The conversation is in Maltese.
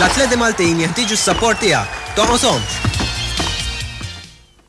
L-atleti Maltin jeħtieġu s-sapport tiegħek. Tonqoshomx!